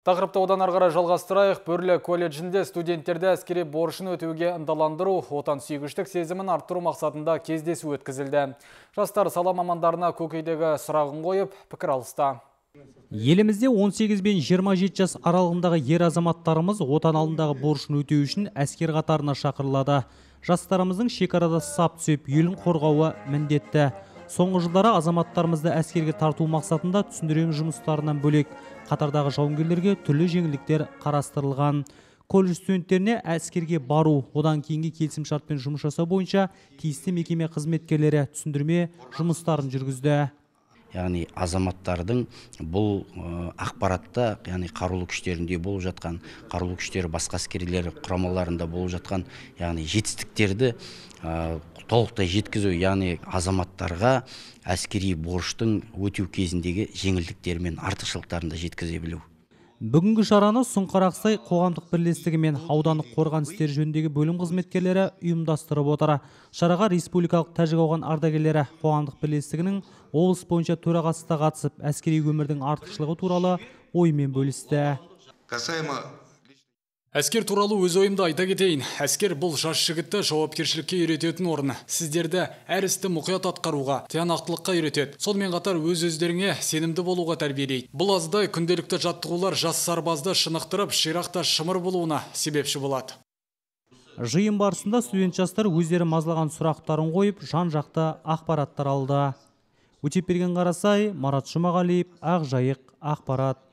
Тақырыпты одан арғара жалғастырайық. Бөрлі колледжінде студенттерді әскери борышын өтеуге ындаландыру, отан сүйгіштік сезімін арттыру мақсатында кездесу өткізілді. Жастар сала мамандарына көкейдегі сұрағын қойып, пікір алысты. Елімізде 18 бен 27 жас аралығындағы ер азаматтарымыз отан алдындағы борышын өтеу үшін әскер қатарына шақырылады. Жастарымыздың шекарада сап түсіп, елін қорғауы міндетті соңғы жылдары азаматтарымызды әскерге тарту мақсатында түсіндірген жұмыстарынан бөлек қатардағы жауынгерлерге түрлі жеңілдіктер қарастырылған. Колледж студенттеріне әскерге бару одан кейінгі келісімшартпен жұмыс жасау бойынша тиісті мекеме қызметкерлері түсіндірме жұмыстарын жүргізді. Яғни азаматтардың бұл ақпаратта яғни қарулы күштерінде болып жатқан қарулы күштер басқа әскерилер құрамаларында болып жатқан яғни жетістіктерді толықтай жеткізу яғни азаматтарға әскери борыштың өтеу кезіндегі жеңілдіктері мен артықшылықтарын да жеткізе білу. Бүгінгі шараны сұңқарақсай қоғамдық бірлестігі мен аудандық қорғаныс істері жөніндегі бөлім қызметкерлері ұйымдастырып отыр. Шараға республикалық тәжік ауған ардагерлері қоғамдық бірлестігінің облыс бойынша төрағасы да қатысып әскери өмірдің артықшылығы туралы оймен бөлісті. Касаемо Әскер туралы өз ойымды айта кетейін. Әскер бұл жас жігітті жауапкершілікке үйрететін орны. Сіздерді әр істі мұқият атқаруға, тиянақтылыққа үйретеді. Сонымен қатар өз өздеріңе сенімді болуға тәрбиелейді. Бұл аздай күнделікті жаттығулар жас сарбазды шынықтырып, ширақта шымыр болуына себепші болады. Жиын барысында студент жастар өздері мазлаған сұрақтарын қойып, жан жақты ақпараттар алды. Өтепберген Қарасай, Марат Жұмағалиев, Ақжайық, ақпарат.